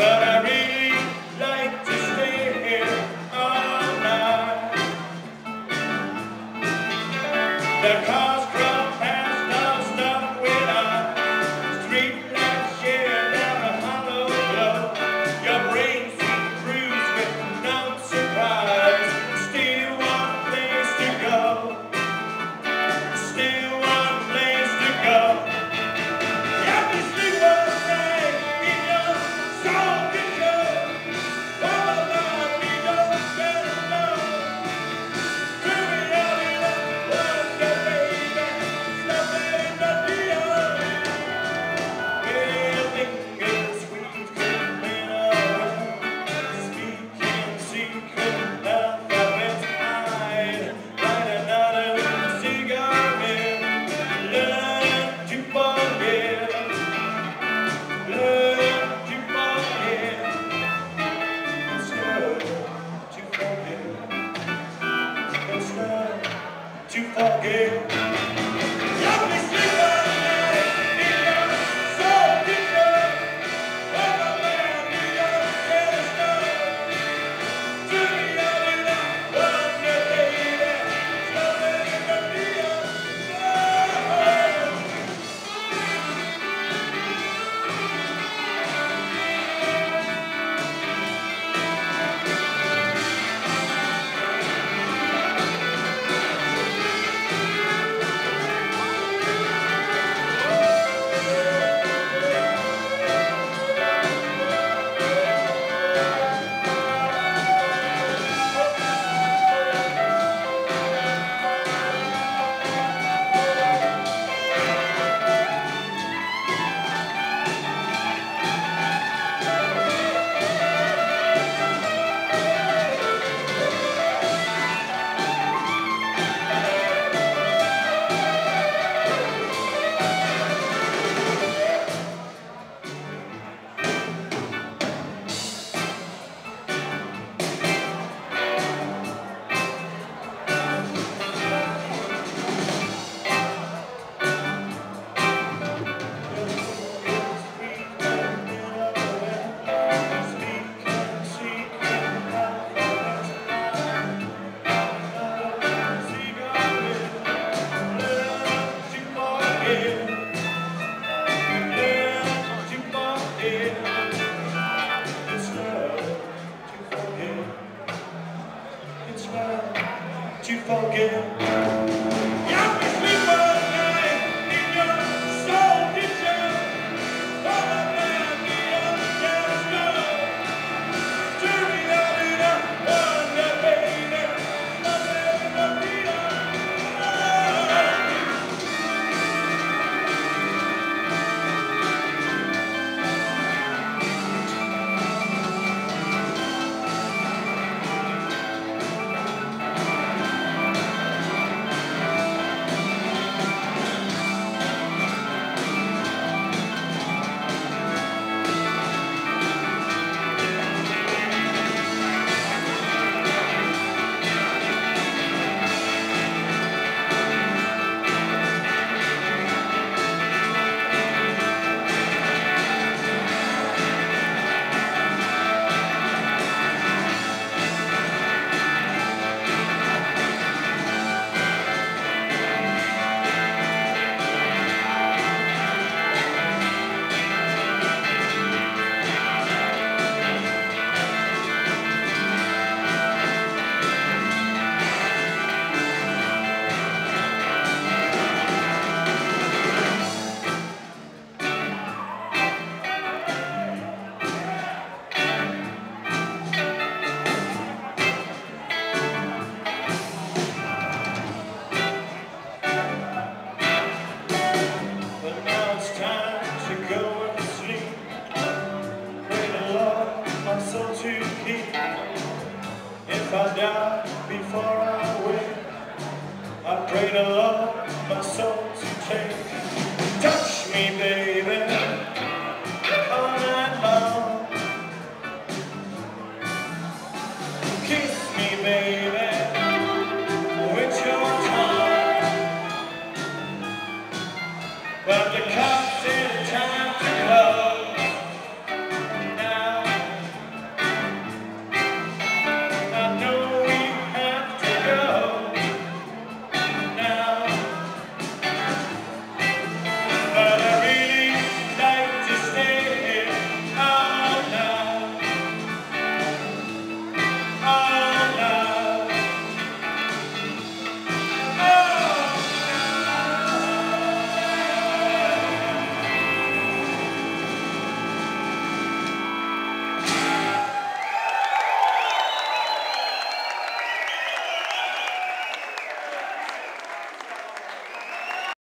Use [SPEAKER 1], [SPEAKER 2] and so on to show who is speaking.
[SPEAKER 1] but I really alguém? Pray to love my soul to change. Touch me, baby.